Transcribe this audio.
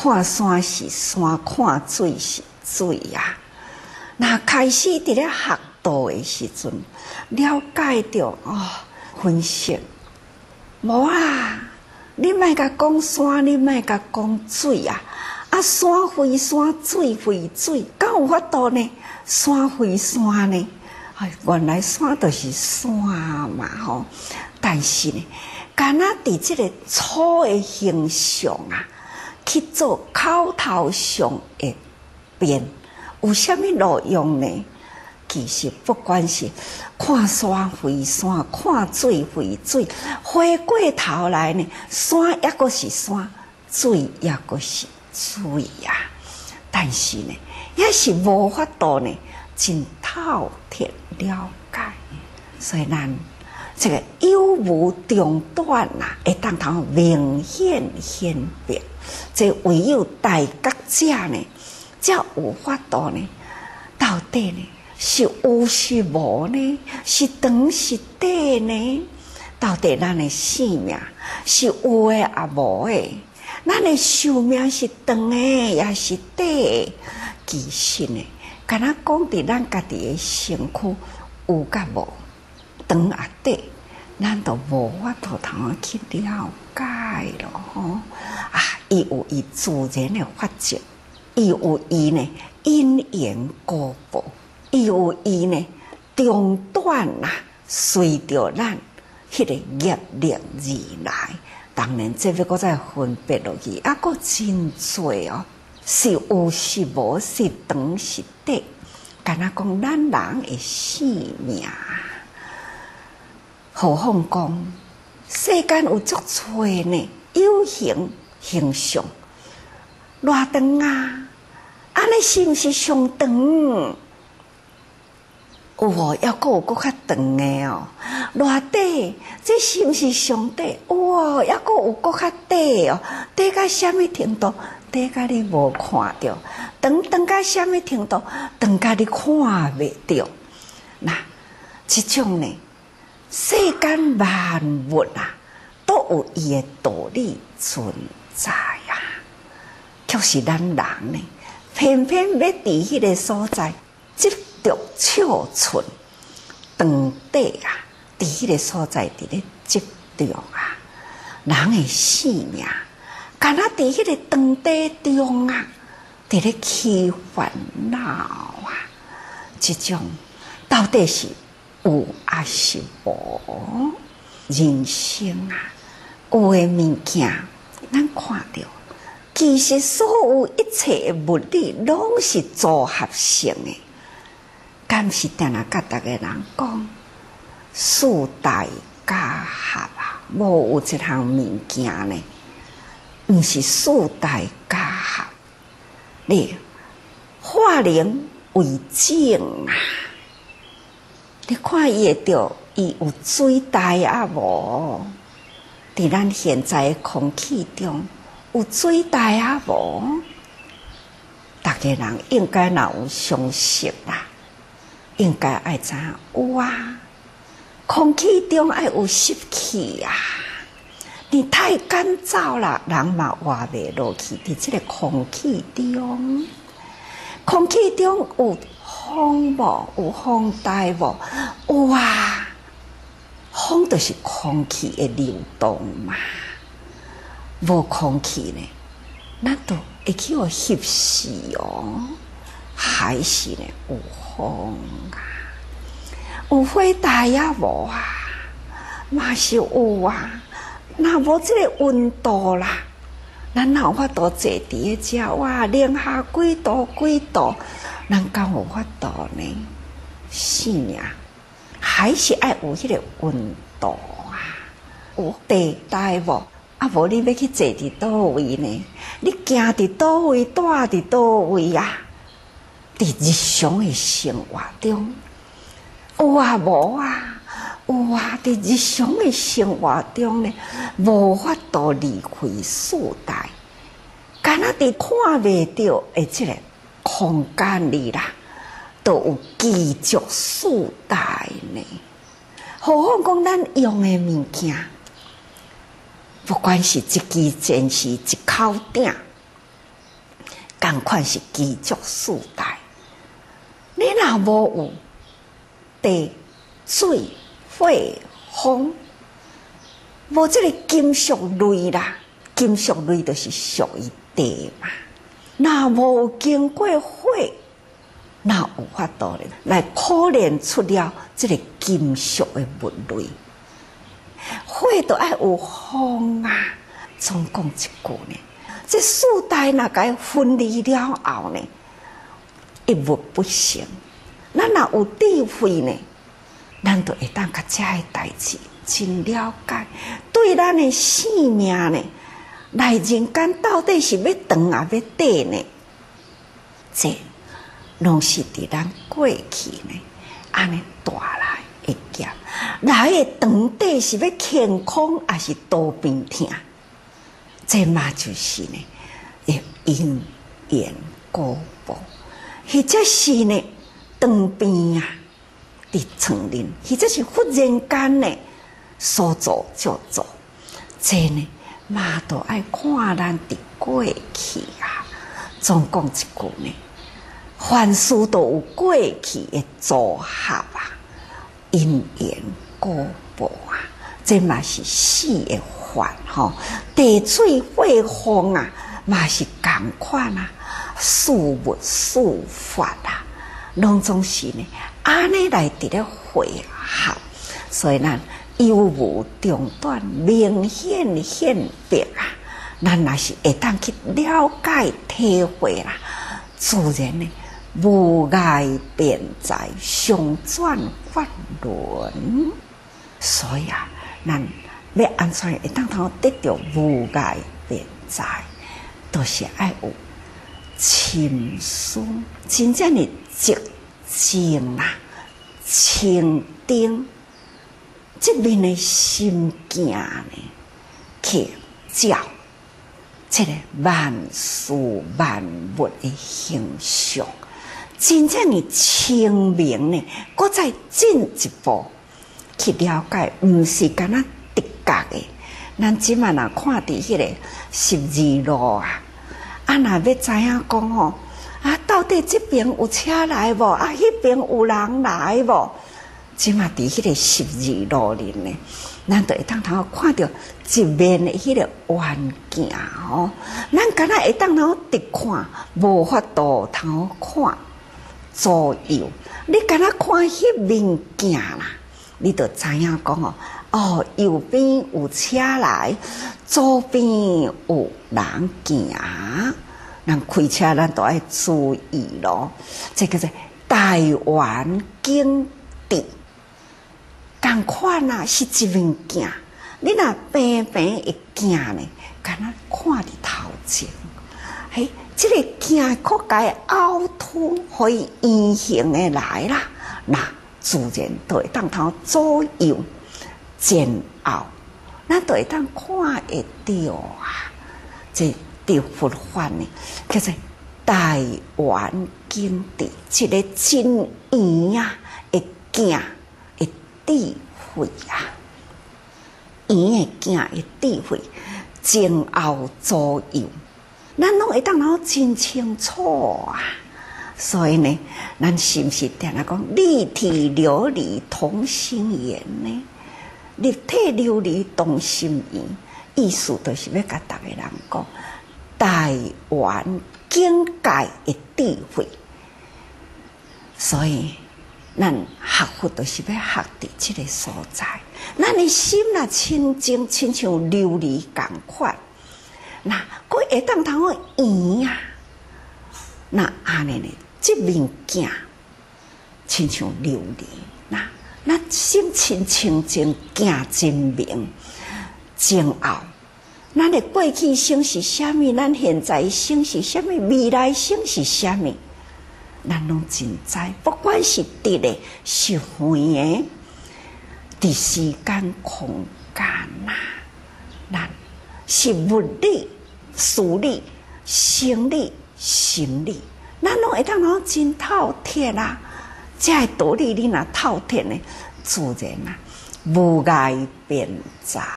看山是山，看水是水呀。那开始伫咧学道诶时阵，了解着哦，分析无啊，你莫甲讲山，你莫甲讲水啊。啊，山非山，水非水，敢有法度呢？山非山呢？哎，原来山就是山嘛，吼！但是呢，敢若伫即个粗的形象啊，去做口头上的辩，有虾米路用呢？其实不管是看山回山，看水回水，回过头来呢，山也个是山，水也个是。水呀，但是呢，也是无法度呢，真透彻了解。所以咱这个有无中断呐，会当头明显显别。这唯有大觉者呢，才有法度呢，到底呢是有是无呢？是长是短呢？到底咱的性命是有诶啊无诶？咱的寿命是长诶，也是短诶。其实呢，敢若讲伫咱家己诶身躯有甲无长啊短，咱都无法度通去了解咯吼。啊，伊有伊自然诶法则，伊有伊呢因缘果报，伊有伊呢中断啊，随着咱迄个业力而来。当然，这要搁再分别落去，啊，搁真多哦，是有是无，是长是短，敢若讲咱人的性命。何况讲世间有足多呢，有形形象，偌长啊，安尼是毋是上长？有哦，要阁有搁较长诶哦，偌短，这是毋是上短？哇，要阁有搁较短哦，短到虾米程度？短到你无看着，长长到虾米程度？长到你看袂着。那即种呢？世间万物啊，都有伊诶道理存在呀。就是咱人呢，偏偏要伫迄个所在，执。着笑存长短啊，伫迄个所在伫咧执着啊，人诶性命，敢若伫迄个长短中啊，伫咧起烦恼啊，即种到底是有还是无？人生啊，有诶物件，咱看着，其实所有一切诶物理拢是组合性诶。敢是定来甲逐个人讲，四大家合啊，无有一项物件呢，毋是四大家合。你化灵为净啊！你看伊会着伊有水大啊无？伫咱现在诶空气中有水大啊无？逐个人应该若有相识啦。应该爱知影有啊，空气中爱有湿气啊！你太干燥了，人嘛活袂落去。伫即个空气中，空气中有风无？有风带无？有啊！风就是空气的流动嘛。无空气呢，那都会去互吸死哦。还是呢有风啊，有火大呀无啊，嘛是有啊。那无即个温度啦，咱有法度坐伫诶遮哇，零下几度几度，咱敢有法度呢？是啊，还是爱有迄个温度啊？有地带无？啊无你要去坐伫倒位呢？你行伫倒位，住伫倒位啊？伫日常诶生活中，有啊无啊，有啊！伫日常诶生活中呢，无法度离开四代，敢若伫看袂着诶，即个空间里啦，都有记住四代呢。何况讲咱用诶物件，不管是一支剑，是一口鼎，同款是基足四代。你若无有地、水、火、风，无即个金属类啦，金属类就是属于地嘛。若无经过火，那有法度咧来可炼出了即个金属的物类。火都爱有风啊！总共一句呢，这四代那该分离了后呢？一物不行，咱若有智慧呢，咱就会当甲遮个代志真了解。对咱的性命呢，来人间到底是要长啊，要短呢？这拢是伫咱过去呢，安尼带来一劫。来的长短是要健康，还是多病痛？这嘛就是呢，因因缘果报。或者是呢，当兵啊，伫丛林；或者是忽然间呢，所做就做，这呢，嘛都爱看咱伫过去啊。总讲一句呢，凡事都有过去的组合啊，因缘果报啊，这嘛是死的法吼。地水火风啊，嘛是共款啊。事物事法啊，拢总是呢，安尼来伫咧汇合，所以咱有无中断，明显显别啊，咱若是会当去了解体会啦，自然呢，无碍变在上转法轮，所以啊，咱要安怎会当通得到无碍变在，都是爱有。轻松，真正的寂静啊，清定，这边的心境呢，去照这个万事万物的形象，真正的清明呢，搁再进一步去了解，毋是干那直觉的，咱即满若看伫迄个十字路啊。啊，若要知影讲吼，啊，到底这边有车来无？啊，迄边有人来无？即嘛伫迄个十字路里呢，咱都会当头看到一面的迄个环境吼，咱敢若会当头直看，无法度头看左右。你敢若看迄面镜啦，你就知影讲吼，哦，右边有车来。左边有人行，咱开车咱都爱注意咯。这个是台湾景地，共款啊，是一面镜。你若平平一镜呢，敢若看伫头前。嘿，即个镜可该凹凸，可以圆形的来啦。那自然都会当头左右前后。咱都会当看会到啊！这条佛法呢，叫做台湾经典，一个真圆啊，会镜会智慧啊，圆的镜会智慧，前后左右，咱拢会当脑真清楚啊！所以呢，咱是毋是定来讲立体琉璃同心圆呢？立体琉璃同心圆，意思就是要甲逐个人讲，台湾境界的智慧。所以，咱学佛都是要学伫即个所在。咱的心若清净，亲像琉璃共款，那佫会当通圆啊。那安尼呢？即面镜，亲像琉璃那。咱心清清净，镜真明，前后，咱的过去生是虾米？咱现在生是虾米？未来生是虾米？咱拢真知，不管是直的，是远的，伫时间空间呐，咱是物理、数理、生理、心理，咱拢会当讲真透彻啦。这道理你若透彻呢，自然啊，无碍变杂。